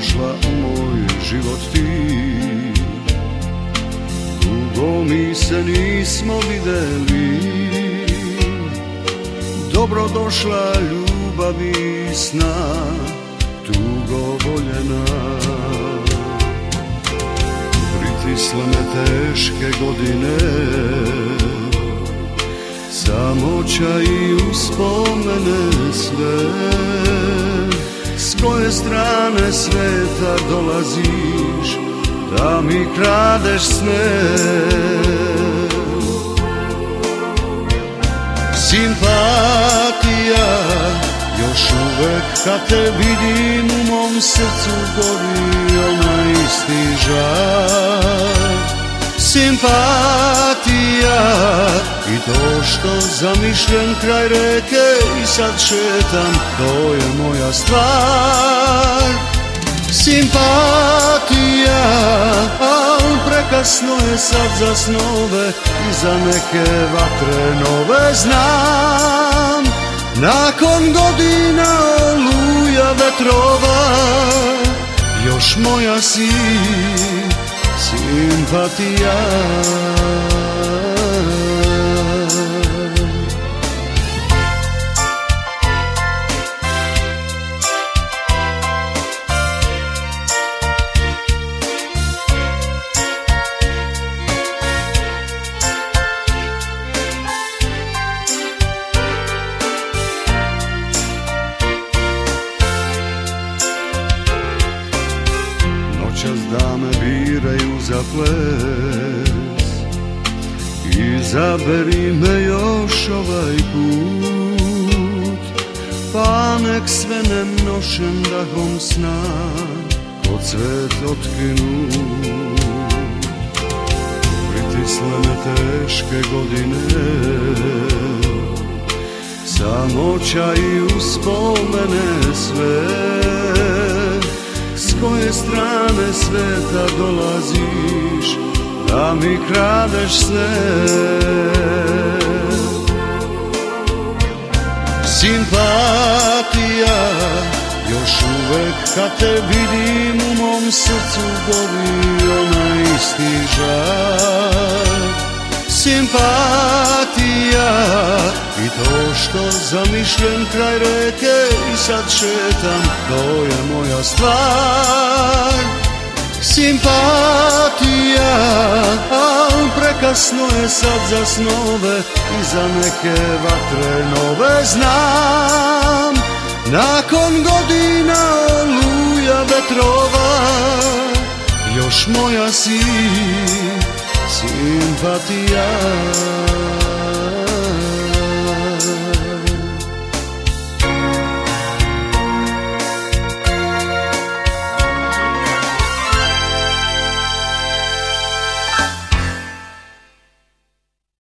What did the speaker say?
došla u moj život ti. Dugo mi se nismo videli. Dobro došla ljubavi sna Tugo voljena. Pritisle me teške godine Samoća i uspomene sve S koje strane sveta dolaziš Da mi kradeš sne. Simpatija Još uvek kad te vidim u mom srcu gori onaj isti Simpatija i to što zamišljen kraj reke i sad šetam, to je moja stvar. Simpatija, al prekasno je sad za snove i za neke vatre nove znam. Nakon godina oluja vetrova, još moja si simpatija ples. Izaberi me još ovaj put Pa nek sve nemnošen dahom sna Ko cvet otkinut Pritisle me teške godine Samoća i uspomene sve koje strane sveta dolaziš Da mi kradeš sve. Simpatija Još uvek kad te vidim u mom srcu gori onaj isti žar. Simpatija i to što zamišljen kraj reke i sad šetam, to je moja stvar. Simpatija, al prekasno je sad za snove i za neke vatre nove znam. Nakon godina oluja vetrova, još moja si simpatija